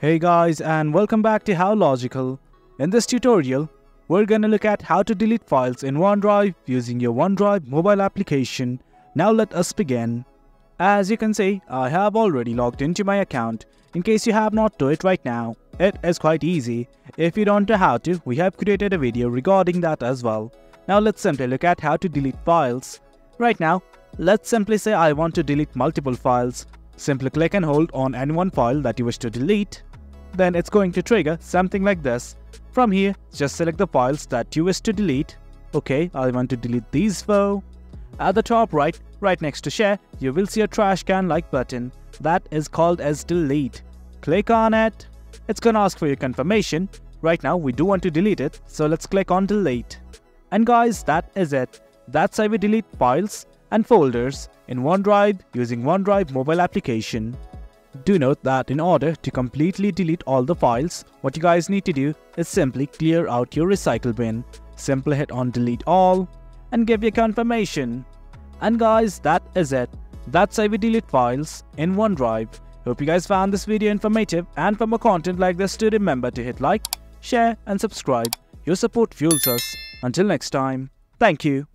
Hey guys and welcome back to How Logical. In this tutorial, we're gonna look at how to delete files in OneDrive using your OneDrive mobile application. Now let us begin. As you can see, I have already logged into my account. In case you have not do it right now, it is quite easy. If you don't know how to, we have created a video regarding that as well. Now let's simply look at how to delete files. Right now, let's simply say I want to delete multiple files. Simply click and hold on any one file that you wish to delete. Then it's going to trigger something like this. From here, just select the files that you wish to delete. Okay, I want to delete these four. At the top right, right next to share, you will see a trash can like button. That is called as delete. Click on it. It's gonna ask for your confirmation. Right now, we do want to delete it, so let's click on delete. And guys, that is it. That's how we delete files and folders in OneDrive using OneDrive mobile application. Do note that in order to completely delete all the files, what you guys need to do is simply clear out your recycle bin. Simply hit on delete all and give your confirmation. And guys, that is it. That's how we delete files in OneDrive. Hope you guys found this video informative and for more content like this do remember to hit like, share and subscribe. Your support fuels us. Until next time, thank you.